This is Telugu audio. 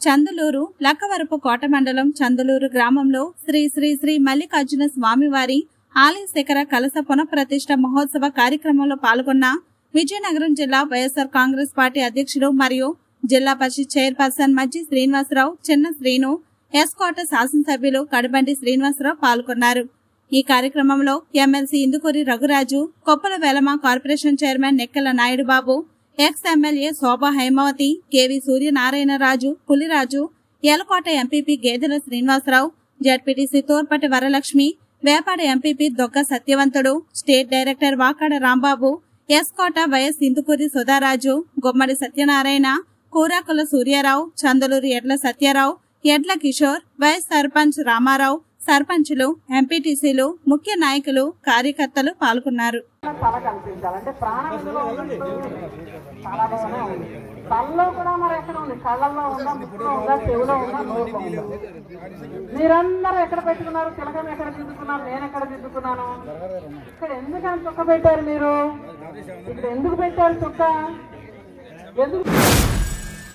చందులూరు లక్కవరపు కోట మండలం చందులూరు గ్రామంలో శ్రీ శ్రీ శ్రీ మల్లికార్జున స్వామివారి ఆలయ శిఖర కలస పునఃప్రతిష్ఠ మహోత్సవ కార్యక్రమంలో పాల్గొన్న విజయనగరం జిల్లా వైఎస్ఆర్ కాంగ్రెస్ పార్టీ అధ్యక్షుడు మరియు జిల్లా పరిషత్ చైర్పర్సన్ మజ్జి శ్రీనివాసరావు చిన్న శ్రీను ఎస్కోట శాసనసభ్యులు కడబండి శ్రీనివాసరావు పాల్గొన్నారు. ఈ కార్యక్రమంలో MLC Indukuri Raghuraju Koppala Velama corporation chairman Nekkala Naidu Babu ex MLA Shobha Haimavathi KV Suryanarayanaraju Puliraju L Kota MPP Gedela Srinivasarao ZPTC Torpati Varalakshmi Vepada MPP Dogga Satyavanthudu state director Vakada Rambabu S Kota YS Indukuri Sudharaju Gummadi Satyanarayana Kurakula Suryarao Chandaluru Edla Satyarao Edla Kishore YS sarpanch Ramarao సర్పంచులు ఎంపీటీసీలు ముఖ్య నాయకులు కార్యకర్తలు పాల్గొన్నారు. కళ్ళలో కూడా మరి ఎక్కడ ఉంది? కళ్ళల్లో ఉందా ముక్కులో ఉందా చెవిలో ఉందా నోట్లో ఉందా. మీరందరూ ఎక్కడ పెట్టుకున్నారు? తిలకం ఎక్కడ దిద్దుకున్నారు? నేను ఎక్కడ దిద్దుకున్నాను? ఇక్కడ ఎందుకని చుక్క పెట్టారు మీరు? ఇక్కడ ఎందుకు పెట్టారు చుక్క? ఎందుకు